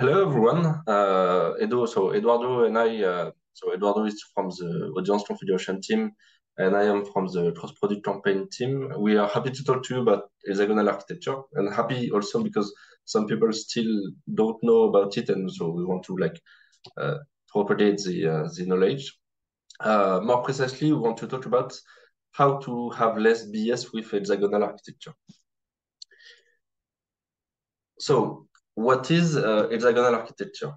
hello everyone. Uh, Edu, so Eduardo and I, uh, so Eduardo is from the audience configuration team, and I am from the cross product campaign team. We are happy to talk to you about hexagonal architecture, and happy also because some people still don't know about it, and so we want to like uh, propagate the uh, the knowledge. Uh, more precisely, we want to talk about how to have less BS with hexagonal architecture. So what is uh, hexagonal architecture?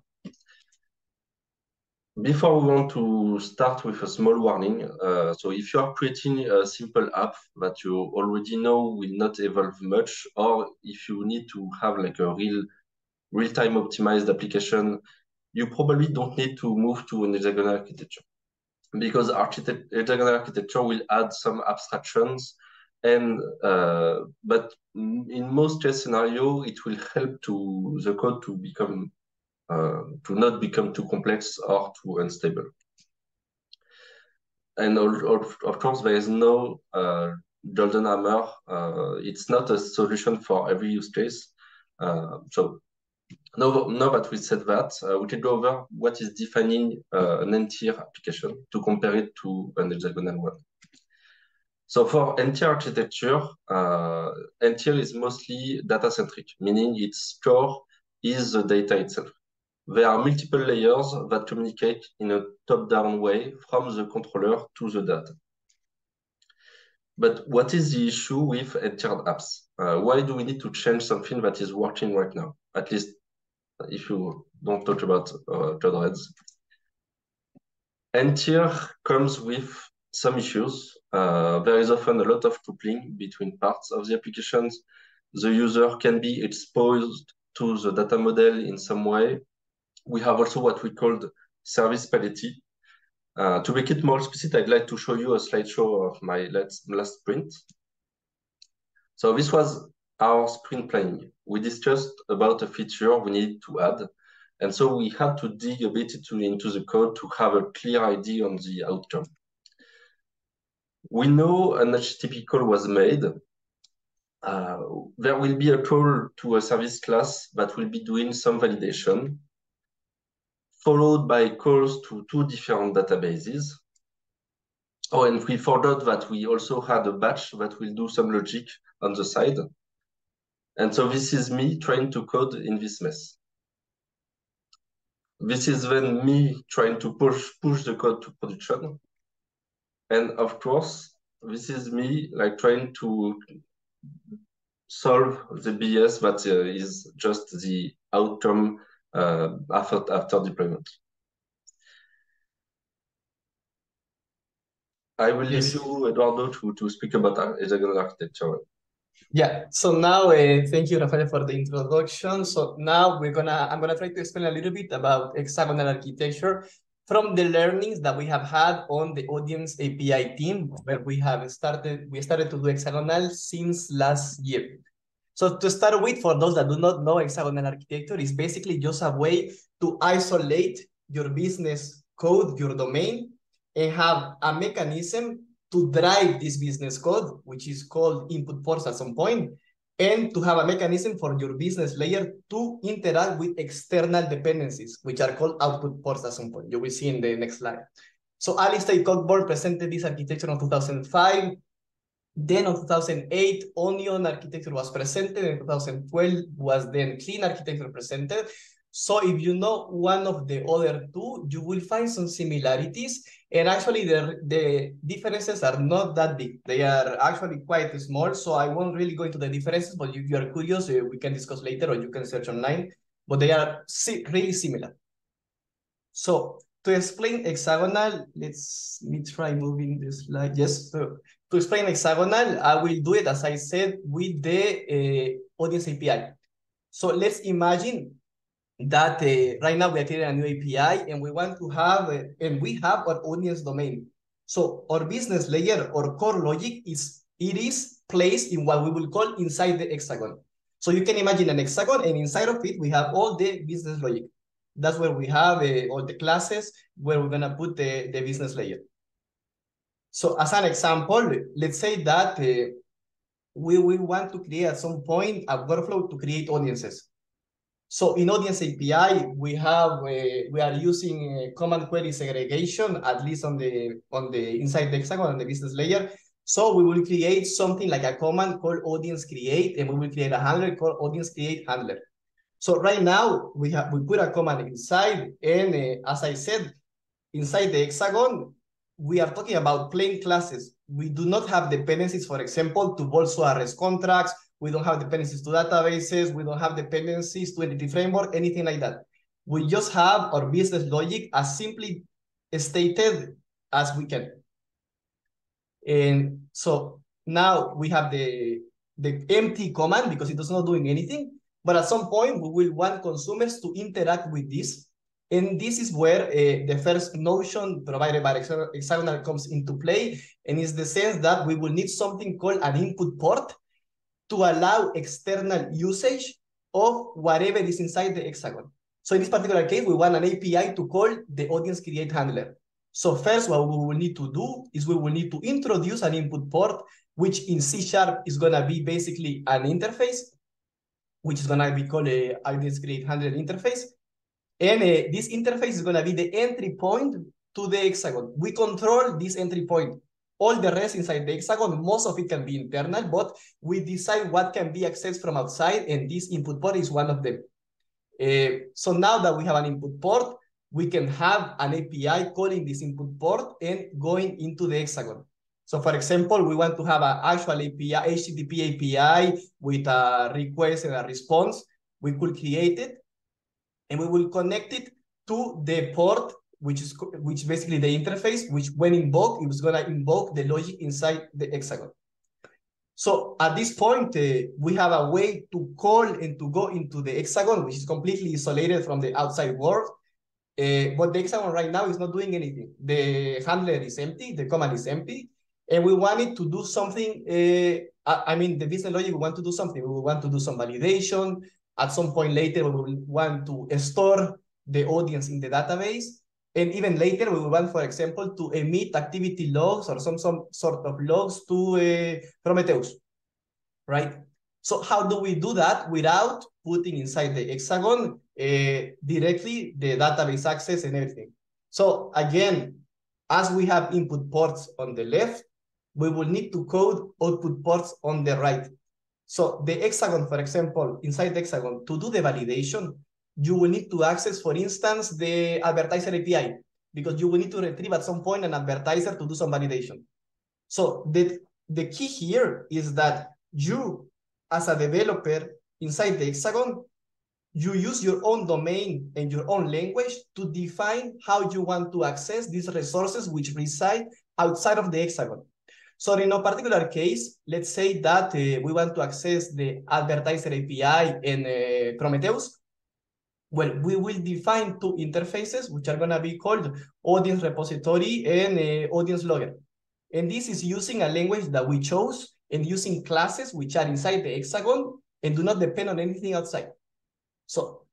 Before we want to start with a small warning, uh, so if you are creating a simple app that you already know will not evolve much, or if you need to have like a real real-time optimized application, you probably don't need to move to an hexagonal architecture because architect hexagonal architecture will add some abstractions and uh, but in most case scenario, it will help to the code to become uh, to not become too complex or too unstable. And of, course, there is no uh, golden hammer. Uh, it's not a solution for every use case. Uh, so now, now that we said that, uh, we can go over what is defining an n-tier application to compare it to an hexagonal one. So for n-tier architecture, uh, n-tier is mostly data-centric, meaning its core is the data itself. There are multiple layers that communicate in a top-down way from the controller to the data. But what is the issue with n-tiered apps? Uh, why do we need to change something that is working right now? At least if you don't talk about uh, code reds. Comes with some issues. Uh, there is often a lot of coupling between parts of the applications. The user can be exposed to the data model in some way. We have also what we called service parity. Uh, to make it more explicit, I'd like to show you a slideshow of my last, last sprint. So this was our sprint planning. We discussed about a feature we needed to add. And so we had to dig a bit into, into the code to have a clear idea on the outcome we know an HTTP call was made. Uh, there will be a call to a service class that will be doing some validation, followed by calls to two different databases. Oh, and we forgot that we also had a batch that will do some logic on the side. And so this is me trying to code in this mess. This is then me trying to push push the code to production. And of course, this is me like trying to solve the BS that uh, is just the outcome uh, after, after deployment. I will yes. leave you, Eduardo, to, to speak about hexagonal architecture. Yeah. So now, uh, thank you, Rafael, for the introduction. So now we're gonna, I'm gonna try to explain a little bit about hexagonal architecture from the learnings that we have had on the audience API team, where we have started, we started to do hexagonal since last year. So to start with, for those that do not know hexagonal architecture, is basically just a way to isolate your business code, your domain, and have a mechanism to drive this business code, which is called input ports at some point, and to have a mechanism for your business layer to interact with external dependencies, which are called output ports at some point. You will see in the next slide. So Alistair Cockburn presented this architecture in 2005. Then in 2008, Onion architecture was presented. In 2012 was then Clean architecture presented. So if you know one of the other two, you will find some similarities. And actually, the, the differences are not that big. They are actually quite small. So I won't really go into the differences, but if you are curious, uh, we can discuss later or you can search online. But they are si really similar. So to explain hexagonal, let's me try moving this slide. Yes, so to explain hexagonal, I will do it, as I said, with the uh, audience API. So let's imagine that uh, right now we are creating a new API and we want to have, uh, and we have our audience domain. So our business layer or core logic is, it is placed in what we will call inside the hexagon. So you can imagine an hexagon and inside of it, we have all the business logic. That's where we have uh, all the classes where we're gonna put the, the business layer. So as an example, let's say that uh, we will want to create at some point a workflow to create audiences. So in Audience API, we have uh, we are using uh, command query segregation at least on the on the inside the hexagon on the business layer. So we will create something like a command called audience create, and we will create a handler called audience create handler. So right now we have we put a command inside, and uh, as I said, inside the hexagon, we are talking about plain classes. We do not have dependencies, for example, to Bolso REST contracts. We don't have dependencies to databases. We don't have dependencies to entity framework, anything like that. We just have our business logic as simply stated as we can. And so now we have the, the empty command because it is not doing anything. But at some point, we will want consumers to interact with this and this is where uh, the first notion provided by Hexagonal comes into play, and is the sense that we will need something called an input port to allow external usage of whatever is inside the hexagon. So in this particular case, we want an API to call the audience create handler. So first, what we will need to do is we will need to introduce an input port, which in C Sharp is going to be basically an interface, which is going to be called a audience create handler interface. And uh, this interface is going to be the entry point to the hexagon. We control this entry point. All the rest inside the hexagon, most of it can be internal, but we decide what can be accessed from outside, and this input port is one of them. Uh, so now that we have an input port, we can have an API calling this input port and going into the hexagon. So for example, we want to have an actual API, HTTP API with a request and a response. We could create it and we will connect it to the port, which is which basically the interface, which when invoked, it was gonna invoke the logic inside the hexagon. So at this point, uh, we have a way to call and to go into the hexagon, which is completely isolated from the outside world. Uh, but the hexagon right now is not doing anything. The handler is empty, the command is empty, and we wanted to do something. Uh, I mean, the business logic, we want to do something. We want to do some validation. At some point later, we will want to store the audience in the database. And even later, we will want, for example, to emit activity logs or some, some sort of logs to uh, Prometheus, right? So how do we do that without putting inside the hexagon uh, directly the database access and everything? So again, as we have input ports on the left, we will need to code output ports on the right. So the hexagon, for example, inside the hexagon, to do the validation, you will need to access, for instance, the advertiser API, because you will need to retrieve at some point an advertiser to do some validation. So the, the key here is that you, as a developer inside the hexagon, you use your own domain and your own language to define how you want to access these resources which reside outside of the hexagon. So in a particular case, let's say that uh, we want to access the advertiser API in uh, Prometheus. Well, we will define two interfaces, which are going to be called audience repository and uh, audience logger. And this is using a language that we chose and using classes which are inside the hexagon and do not depend on anything outside. So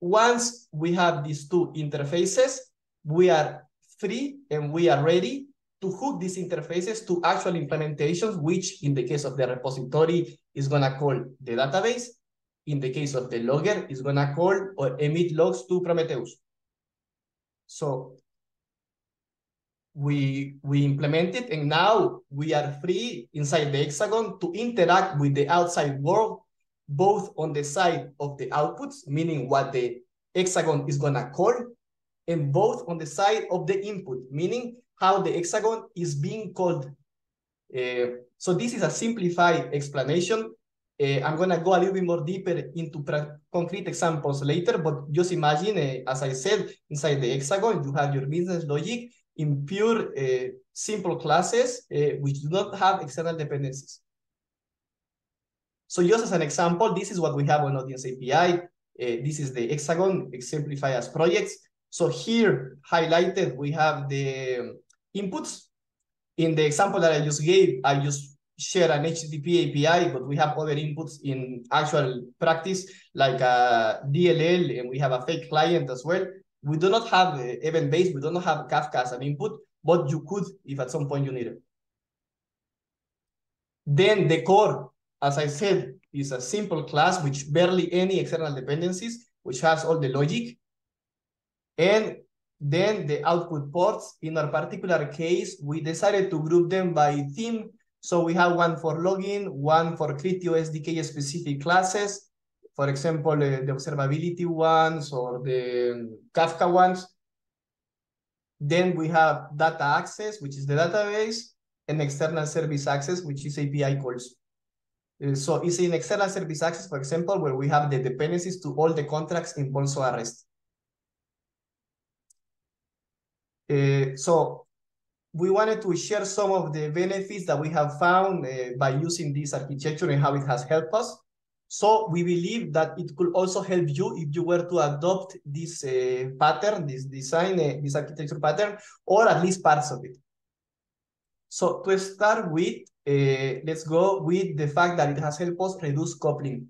once we have these two interfaces, we are free and we are ready to hook these interfaces to actual implementations, which in the case of the repository is gonna call the database. In the case of the logger, is gonna call or emit logs to Prometheus. So we we implement it and now we are free inside the hexagon to interact with the outside world both on the side of the outputs meaning what the hexagon is going to call and both on the side of the input meaning how the hexagon is being called. Uh, so this is a simplified explanation. Uh, I'm going to go a little bit more deeper into concrete examples later, but just imagine, uh, as I said, inside the hexagon, you have your business logic in pure simple classes, which do not have external dependencies. So just as an example, this is what we have on Audience API. this is the hexagon exemplified as projects. So here highlighted, we have the inputs. In the example that I just gave, I just share an HTTP API, but we have other inputs in actual practice, like uh, a DLL, and we have a fake client as well. We do not have uh, event-based, we do not have Kafka as an input, but you could if at some point you need it. Then the core, as I said, is a simple class with barely any external dependencies. which has all the logic. And then the output ports, in our particular case, we decided to group them by theme. So we have one for login, one for Criteo SDK specific classes, for example, uh, the observability ones or the Kafka ones. Then we have data access, which is the database, and external service access, which is API calls. Uh, so it's in external service access, for example, where we have the dependencies to all the contracts in Bolso REST. Uh, so we wanted to share some of the benefits that we have found uh, by using this architecture and how it has helped us. So we believe that it could also help you if you were to adopt this uh, pattern, this design, uh, this architecture pattern, or at least parts of it. So to start with, uh, let's go with the fact that it has helped us reduce coupling.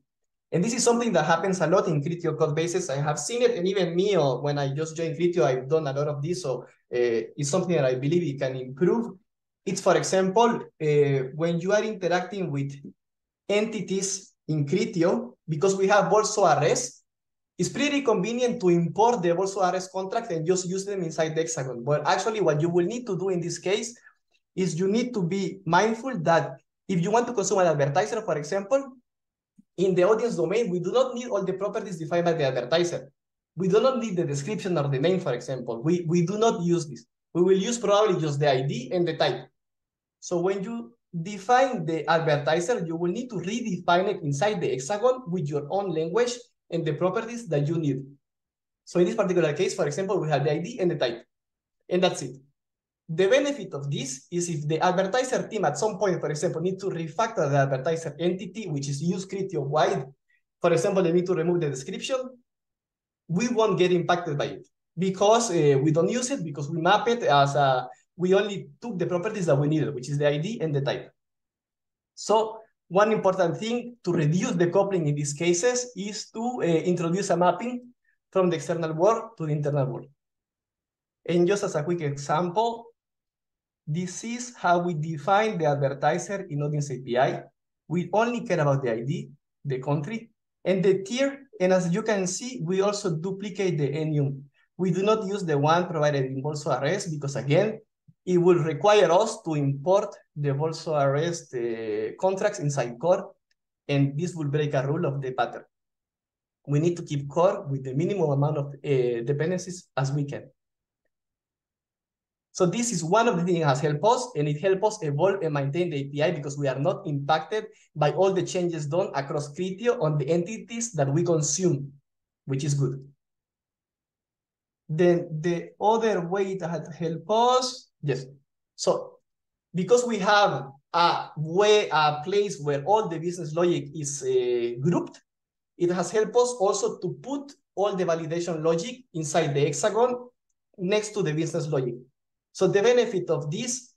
And this is something that happens a lot in Criteo code bases. I have seen it, and even me, or when I just joined Criteo, I've done a lot of this. So uh, it's something that I believe it can improve. It's, for example, uh, when you are interacting with entities in Criteo, because we have Bolso RS, it's pretty convenient to import the Bolso RS contract and just use them inside the Hexagon. But actually, what you will need to do in this case is you need to be mindful that if you want to consume an advertiser, for example, in the audience domain, we do not need all the properties defined by the advertiser. We do not need the description or the name, for example. We, we do not use this. We will use probably just the ID and the type. So when you define the advertiser, you will need to redefine it inside the hexagon with your own language and the properties that you need. So in this particular case, for example, we have the ID and the type, and that's it. The benefit of this is if the advertiser team at some point, for example, need to refactor the advertiser entity, which is used Criteo wide, for example, they need to remove the description, we won't get impacted by it because uh, we don't use it because we map it as a we only took the properties that we needed, which is the ID and the type. So one important thing to reduce the coupling in these cases is to uh, introduce a mapping from the external world to the internal world. And just as a quick example, this is how we define the advertiser in Audience API. We only care about the ID, the country, and the tier. And as you can see, we also duplicate the enum. We do not use the one provided in Bolso RS because again, it will require us to import the Bolso RS uh, contracts inside core, and this will break a rule of the pattern. We need to keep core with the minimum amount of uh, dependencies as we can. So this is one of the things that has helped us, and it helps us evolve and maintain the API because we are not impacted by all the changes done across Criteo on the entities that we consume, which is good. Then the other way that has helped us Yes. So because we have a way, a place where all the business logic is uh, grouped, it has helped us also to put all the validation logic inside the hexagon next to the business logic. So the benefit of this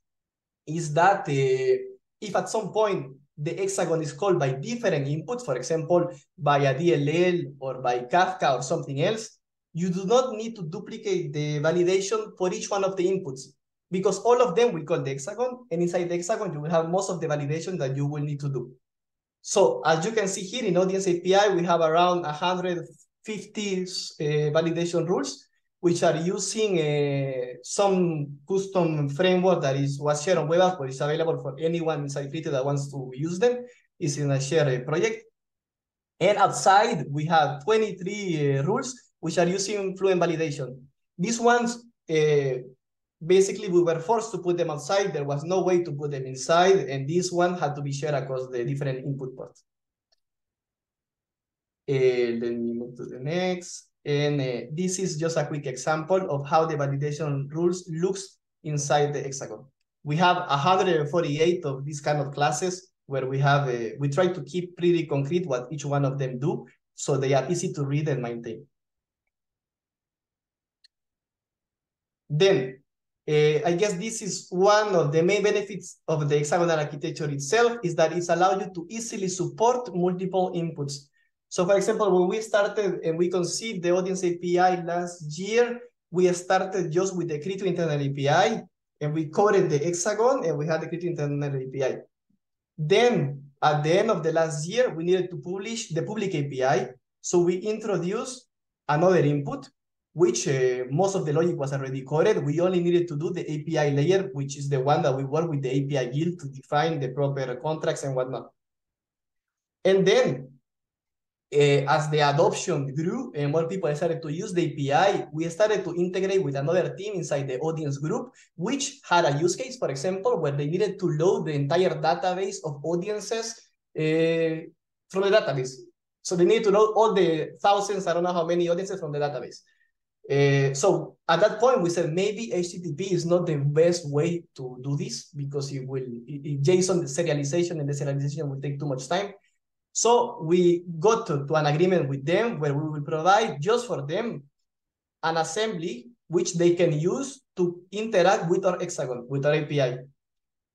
is that uh, if at some point the hexagon is called by different inputs, for example, by a DLL or by Kafka or something else, you do not need to duplicate the validation for each one of the inputs because all of them will call the hexagon, and inside the hexagon, you will have most of the validation that you will need to do. So as you can see here in Audience API, we have around 150 uh, validation rules, which are using uh, some custom framework that is was shared on WebApp, but it's available for anyone inside Criteo that wants to use them. It's in a shared project. And outside, we have 23 uh, rules, which are using Fluent validation. These ones uh, basically we were forced to put them outside. There was no way to put them inside, and this one had to be shared across the different input ports. Uh, let me move to the next. And uh, this is just a quick example of how the validation rules looks inside the hexagon. We have 148 of these kind of classes where we have, a, we try to keep pretty concrete what each one of them do so they are easy to read and maintain. Then uh, I guess this is one of the main benefits of the hexagonal architecture itself is that it's allowed you to easily support multiple inputs. So for example, when we started and we conceived the audience API last year, we started just with the Criteo internal API and we coded the hexagon and we had the Criteo internal API. Then at the end of the last year, we needed to publish the public API. So we introduced another input, which uh, most of the logic was already coded. We only needed to do the API layer, which is the one that we work with the API guild to define the proper contracts and whatnot. And then uh, as the adoption grew and more people started to use the API, we started to integrate with another team inside the audience group, which had a use case, for example, where they needed to load the entire database of audiences uh, from the database. So they need to load all the thousands, I don't know how many audiences from the database. Uh, so at that point, we said maybe HTTP is not the best way to do this because it will, it, JSON serialization and deserialization will take too much time. So we got to, an agreement with them where we will provide just for them an assembly which they can use to interact with our hexagon, with our API.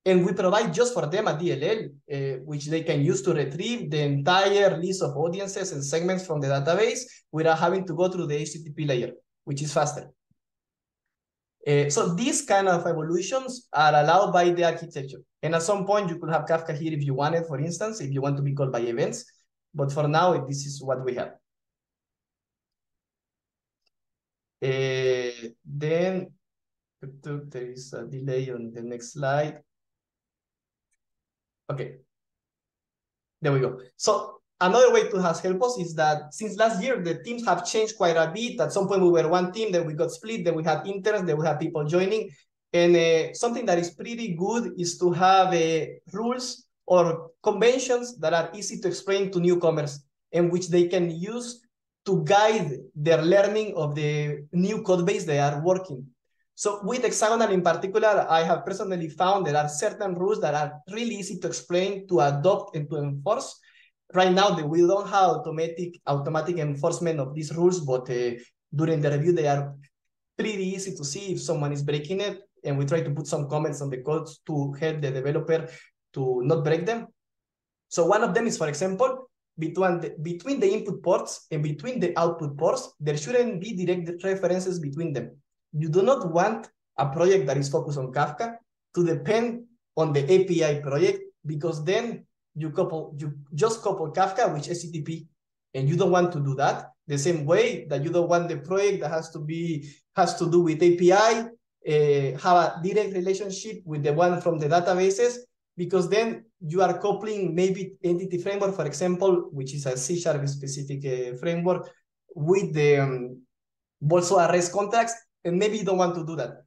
And we provide just for them a DLL, uh, which they can use to retrieve the entire list of audiences and segments from the database without having to go through the HTTP layer, which is faster. Uh, so these kind of evolutions are allowed by the architecture. And at some point, you could have Kafka here if you wanted, for instance, if you want to be called by events. But for now, this is what we have. Uh, then there is a delay on the next slide. Okay. There we go. So another way to has help us is that since last year, the teams have changed quite a bit. At some point, we were one team, then we got split, then we had interns, then we had people joining. And uh, something that is pretty good is to have uh, rules or conventions that are easy to explain to newcomers and which they can use to guide their learning of the new code base they are working. So with Hexagonal in particular, I have personally found there are certain rules that are really easy to explain, to adopt, and to enforce. Right now, we don't have automatic automatic enforcement of these rules, but uh, during the review, they are pretty easy to see if someone is breaking it and we try to put some comments on the codes to help the developer to not break them. So one of them is, for example, between the, between the input ports and between the output ports, there shouldn't be direct references between them. You do not want a project that is focused on Kafka to depend on the API project because then you couple you just couple Kafka with HTTP and you don't want to do that the same way that you don't want the project that has to be has to do with API uh, have a direct relationship with the one from the databases because then you are coupling maybe entity framework, for example, which is a C sharp specific uh, framework with the um, also a REST contracts, and maybe you don't want to do that.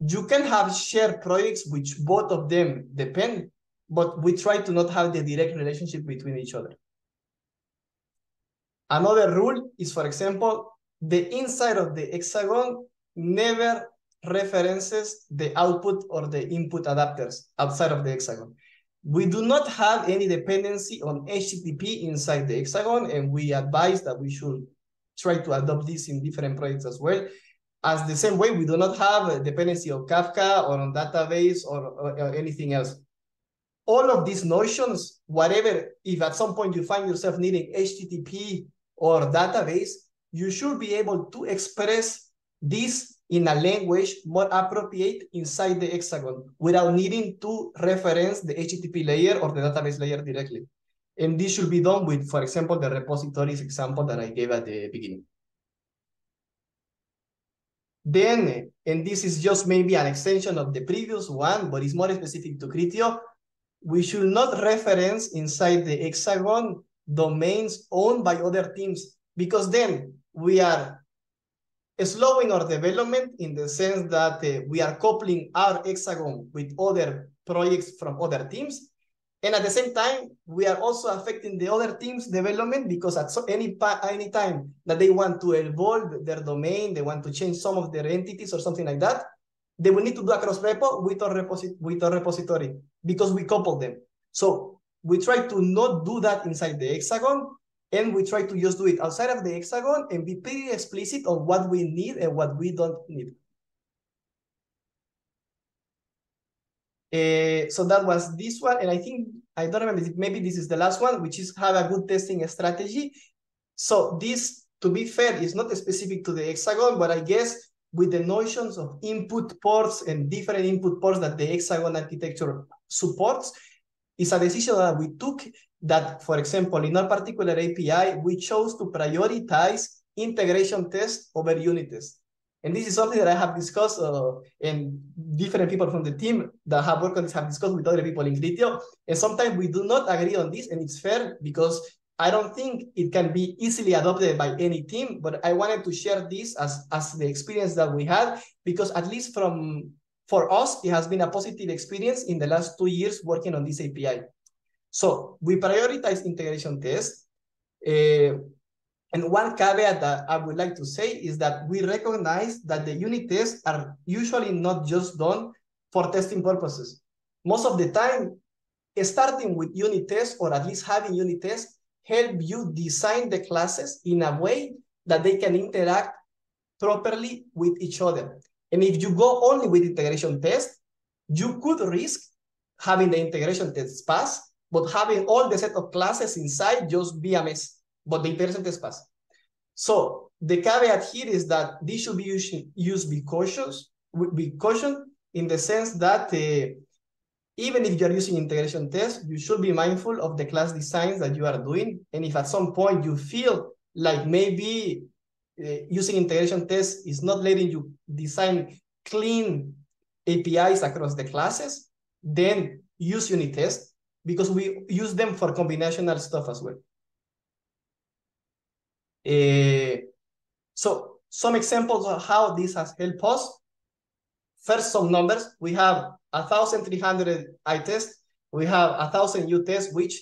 You can have shared projects which both of them depend, but we try to not have the direct relationship between each other. Another rule is, for example, the inside of the hexagon never references the output or the input adapters outside of the hexagon. We do not have any dependency on HTTP inside the hexagon, and we advise that we should try to adopt this in different projects as well. As the same way, we do not have a dependency on Kafka or on database or, or, or anything else. All of these notions, whatever, if at some point you find yourself needing HTTP or database, you should be able to express this in a language more appropriate inside the hexagon without needing to reference the HTTP layer or the database layer directly. And this should be done with, for example, the repositories example that I gave at the beginning. Then, and this is just maybe an extension of the previous one, but it's more specific to Criteo, we should not reference inside the hexagon domains owned by other teams, because then we are slowing our development in the sense that uh, we are coupling our hexagon with other projects from other teams. And at the same time, we are also affecting the other teams' development because at so any, any time that they want to evolve their domain, they want to change some of their entities or something like that, they will need to do a cross repo with our, with our repository because we couple them. So we try to not do that inside the hexagon and we try to just do it outside of the hexagon and be pretty explicit on what we need and what we don't need. Uh, so that was this one. And I think, I don't remember, maybe this is the last one, which is have a good testing strategy. So this, to be fair, is not specific to the hexagon, but I guess with the notions of input ports and different input ports that the hexagon architecture supports, it's a decision that we took that, for example, in our particular API, we chose to prioritize integration test over unit test. And this is something that I have discussed uh, and different people from the team that have worked on this have discussed with other people in Criteo. And sometimes we do not agree on this and it's fair because I don't think it can be easily adopted by any team, but I wanted to share this as, as the experience that we had because at least from for us, it has been a positive experience in the last two years working on this API. So we prioritize integration tests. Uh, and one caveat that I would like to say is that we recognize that the unit tests are usually not just done for testing purposes. Most of the time, starting with unit tests or at least having unit tests help you design the classes in a way that they can interact properly with each other. And if you go only with integration test, you could risk having the integration tests pass, but having all the set of classes inside just be a mess but the integration test pass. So the caveat here is that this should be used, used be cautious, be caution in the sense that uh, even if you're using integration tests, you should be mindful of the class designs that you are doing. And if at some point you feel like maybe uh, using integration tests is not letting you design clean APIs across the classes, then use unit tests because we use them for combinational stuff as well. Uh, so some examples of how this has helped us. First, some numbers. We have 1,300 I-tests. We have 1,000 U-tests, which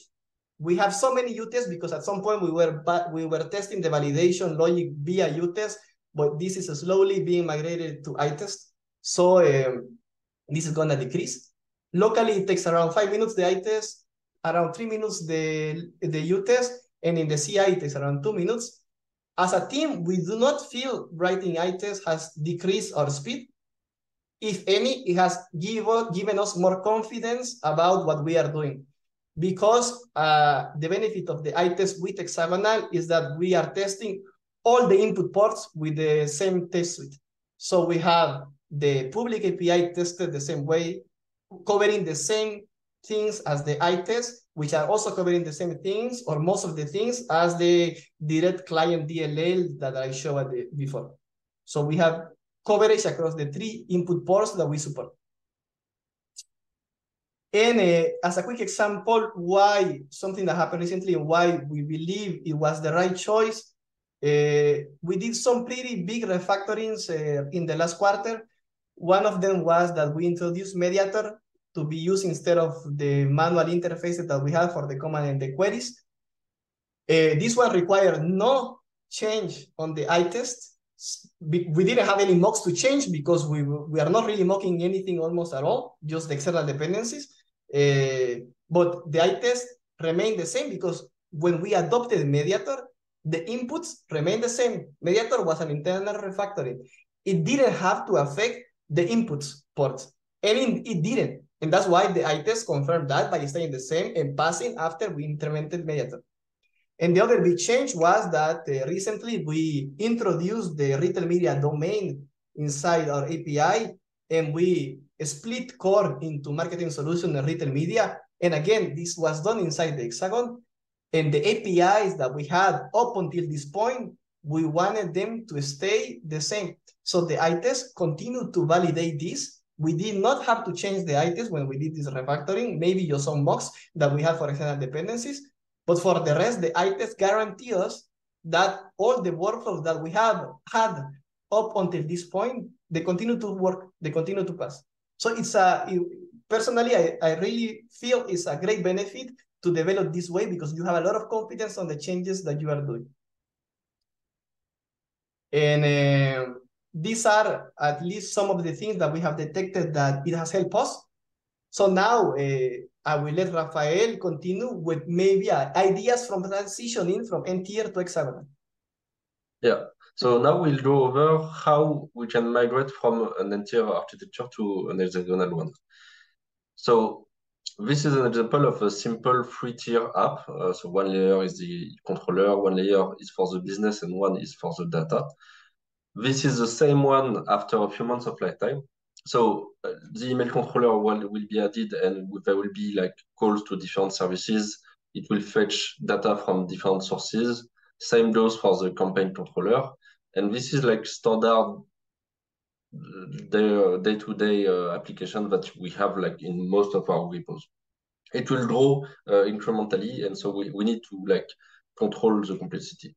we have so many U-tests because at some point we were we were testing the validation logic via U-test, but this is slowly being migrated to I-test. So um, this is going to decrease. Locally, it takes around five minutes the I-test, around three minutes the, the U-test, and in the CI, it takes around two minutes. As a team, we do not feel writing I-test has decreased our speed. If any, it has give, given us more confidence about what we are doing. Because uh, the benefit of the I-test with Hexagonal is that we are testing all the input ports with the same test suite. So we have the public API tested the same way, covering the same things as the I-test, which are also covering the same things or most of the things as the direct client DLL that I showed before. So we have coverage across the three input ports that we support. And uh, as a quick example, why something that happened recently and why we believe it was the right choice, uh, we did some pretty big refactorings uh, in the last quarter. One of them was that we introduced Mediator to be used instead of the manual interfaces that we have for the command and the queries. Uh, this one required no change on the I-test. We didn't have any mocks to change because we, we are not really mocking anything almost at all, just the external dependencies. Uh, but the I-test remained the same because when we adopted Mediator, the inputs remained the same. Mediator was an internal refactoring. It didn't have to affect the inputs ports, and it didn't. And that's why the I-test confirmed that by staying the same and passing after we implemented Mediator. And the other big change was that uh, recently we introduced the retail media domain inside our API, and we split core into marketing solution and retail media. And again, this was done inside the Hexagon. And the APIs that we had up until this point, we wanted them to stay the same. So the I-test continued to validate this we did not have to change the I-test when we did this refactoring, maybe just some mocks that we had for external dependencies. But for the rest, the I-test guarantee us that all the workflows that we have had up until this point, they continue to work, they continue to pass. So it's a, personally, I, I really feel it's a great benefit to develop this way because you have a lot of confidence on the changes that you are doing. And uh, these are at least some of the things that we have detected that it has helped us. So now uh, I will let Rafael continue with maybe uh, ideas from transitioning from n-tier to hexagonal. Yeah, so now we'll go over how we can migrate from an n-tier architecture to an hexagonal one. So this is an example of a simple three-tier app. Uh, so one layer is the controller, one layer is for the business, and one is for the data. This is the same one after a few months of lifetime. So uh, the email controller will, will be added and there will be like calls to different services. It will fetch data from different sources. Same goes for the campaign controller. And this is like standard day-to-day -day, uh, application that we have like in most of our repos. It will grow uh, incrementally, and so we, we need to like control the complexity.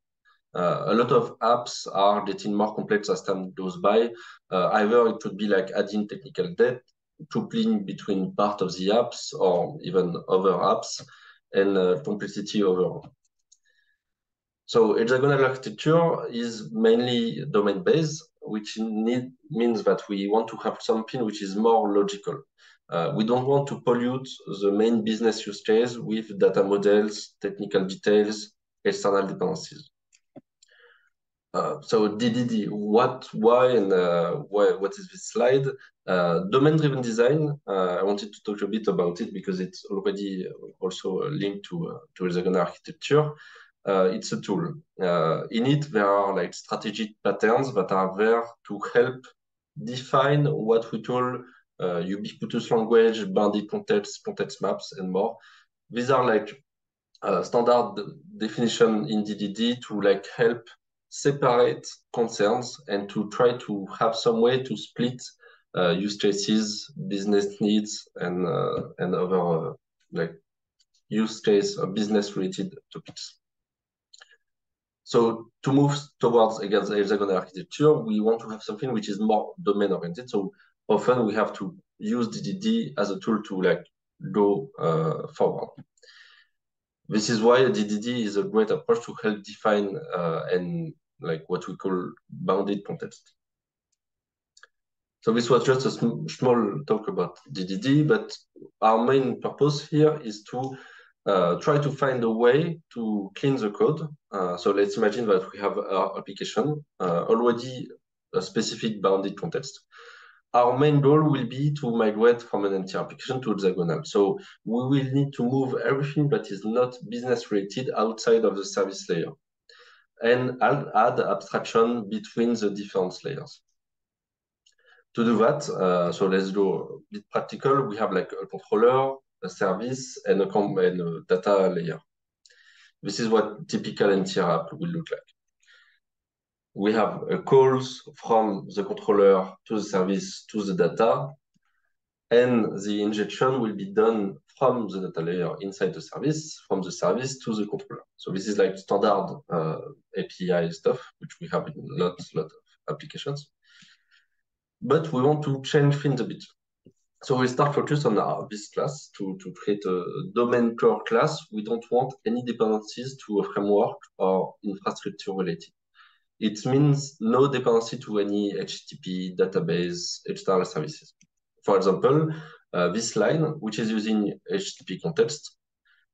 Uh, a lot of apps are getting more complex as time goes by. Uh, either it could be like adding technical debt, coupling between part of the apps or even other apps, and uh, complexity overall. So hexagonal architecture is mainly domain-based, which need, means that we want to have something which is more logical. Uh, we don't want to pollute the main business use case with data models, technical details, external dependencies. Uh, so DDD, what, why, and uh, why, what is this slide? Uh, Domain-driven design, uh, I wanted to talk a bit about it because it's already also linked to, uh, to hexagonal architecture. it's a tool. in it, there are like strategic patterns that are there to help define what we call ubiquitous language, bounded context, context maps, and more. These are like standard definition in DDD to like help separate concerns and to try to have some way to split uh, use cases, business needs, and uh, and other uh, like use case or business related topics. So to move towards against hexagonal architecture, we want to have something which is more domain oriented. So often we have to use DDD as a tool to like go uh, forward. This is why DDD is a great approach to help define uh, and like what we call bounded context. So this was just a sm small talk about DDD, but our main purpose here is to uh, try to find a way to clean the code. Uh, so let's imagine that we have our application uh, already a specific bounded context our main goal will be to migrate from an n-tier application to hexagonal. So we will need to move everything that is not business related outside of the service layer and add abstraction between the different layers. To do that, uh, so let's go a bit practical. We have like a controller, a service, and a, and a data layer. This is what typical n-tier app will look like we have calls from the controller to the service to the data, and the injection will be done from the data layer inside the service, from the service to the controller. So this is like standard uh, API stuff, which we have in lots, lot of applications. But we want to change things a bit. So we start focus on our, this class to, to create a domain core class. We don't want any dependencies to a framework or infrastructure related. It means no dependency to any HTTP database external services. For example, uh, this line, which is using HTTP context,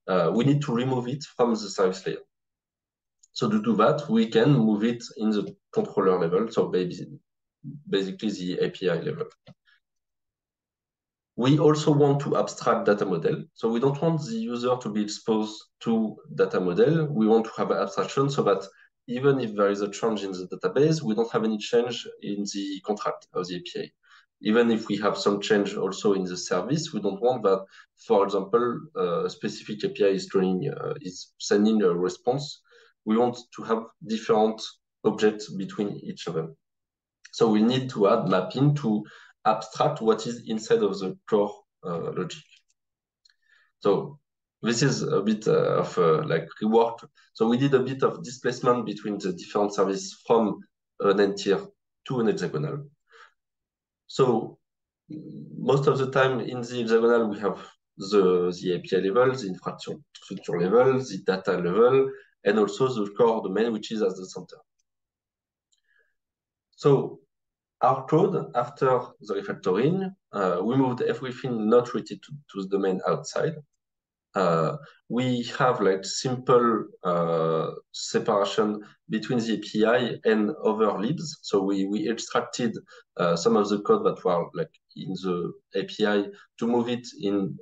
uh, we need to remove it from the service layer. So to do that, we can move it in the controller level, so basically the API level. We also want to abstract data model. So we don't want the user to be exposed to data model. We want to have an abstraction so that even if there is a change in the database, we don't have any change in the contract of the API. Even if we have some change also in the service, we don't want that, for example, uh, a specific API is, doing, uh, is sending a response. We want to have different objects between each of them. So we need to add mapping to abstract what is inside of the core uh, logic. So this is a bit uh, of uh, like rework. So we did a bit of displacement between the different services from an n-tier to an hexagonal. So most of the time in the hexagonal, we have the, the API level, the infrastructure level, the data level, and also the core domain, which is at the center. So our code, after the refactoring, uh, we moved everything not related to, to the domain outside we have like simple uh, separation between the API and other libs. So we, we extracted uh, some of the code that were like in the API to move it in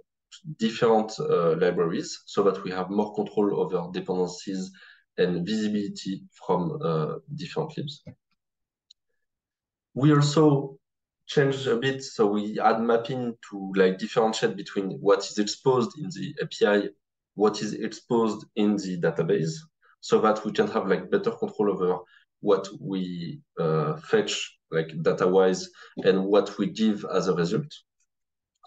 different uh, libraries so that we have more control over dependencies and visibility from uh, different libs. We also changed a bit. So we add mapping to like differentiate between what is exposed in the API, what is exposed in the database. so that we can have like better control over what we uh, fetch like data-wise and what we give as a result.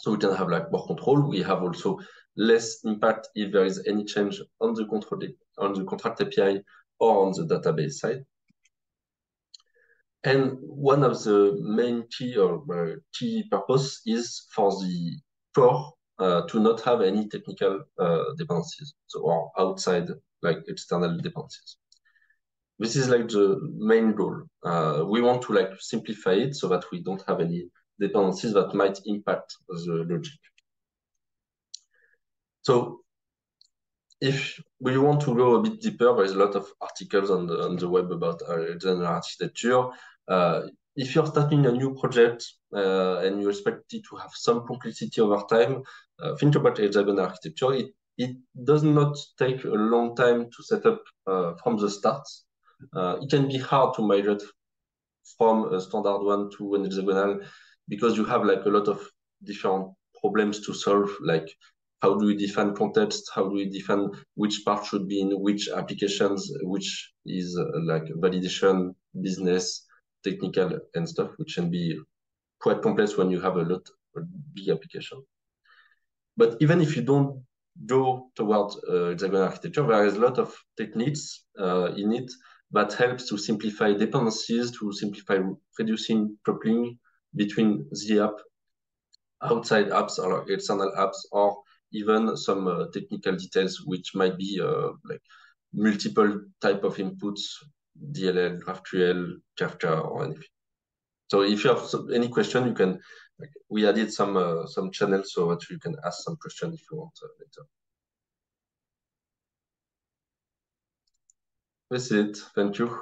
So we can have like more control. We have also less impact if there is any change on the control on the contract API or on the database side. And one of the main key or uh, key purpose is for the core uh, to not have any technical uh, dependencies, so or outside like external dependencies. This is like the main goal. Uh, we want to like simplify it so that we don't have any dependencies that might impact the logic. So if we want to go a bit deeper, there is a lot of articles on the, on the web about general architecture. Uh, if you're starting a new project uh, and you expect it to have some complexity over time, uh, think about hexagon architecture. It, it does not take a long time to set up from the start. It can be hard to migrate from a standard one to an hexagonal because you have like a lot of different problems to solve, like how do we define context? How do we define which part should be in which applications, which is like validation, business, technical and stuff, which can be quite complex when you have a lot of big application. But even if you don't go towards uh, hexagonal architecture, there is a lot of techniques uh, in it that helps to simplify dependencies, to simplify reducing coupling between the app, outside apps or external apps, or even some uh, technical details which might be uh, like multiple type of inputs, DLL, GraphQL, Kafka, or anything. So if you have any question, you can. Like, we added some uh, some channels so that you can ask some question if you want uh, later. That's it. Thank you.